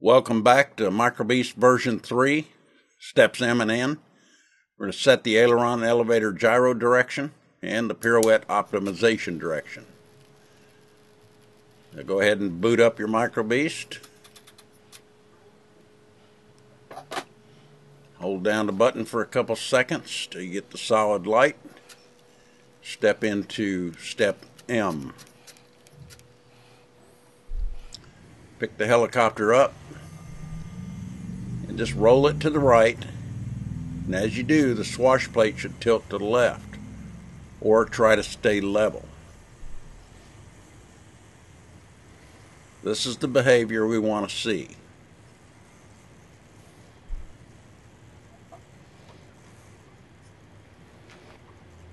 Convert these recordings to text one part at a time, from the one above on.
Welcome back to MicroBeast version 3, steps M and N. We're going to set the aileron elevator gyro direction and the pirouette optimization direction. Now go ahead and boot up your MicroBeast. Hold down the button for a couple seconds till you get the solid light. Step into step M. Pick the helicopter up and just roll it to the right. And as you do, the swash plate should tilt to the left or try to stay level. This is the behavior we want to see.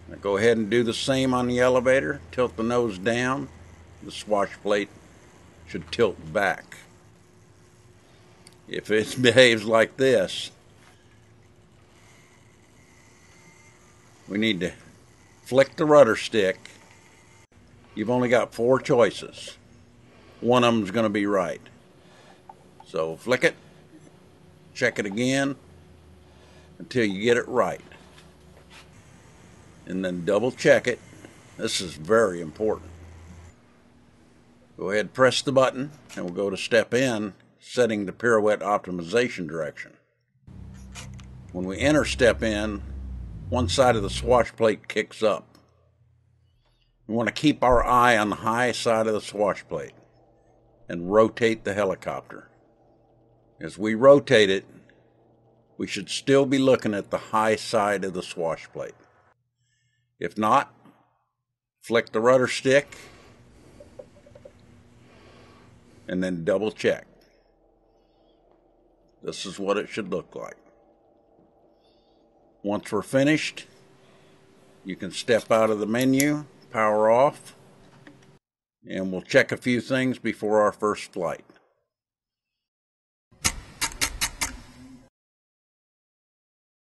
Now go ahead and do the same on the elevator. Tilt the nose down. The swash plate should tilt back. If it behaves like this, we need to flick the rudder stick. You've only got four choices. One of them's going to be right. So flick it, check it again until you get it right. And then double check it. This is very important. Go ahead, press the button, and we'll go to step N, setting the pirouette optimization direction. When we enter step N, one side of the swash plate kicks up. We want to keep our eye on the high side of the swash plate and rotate the helicopter. As we rotate it, we should still be looking at the high side of the swash plate. If not, flick the rudder stick and then double check. This is what it should look like. Once we're finished, you can step out of the menu, power off, and we'll check a few things before our first flight.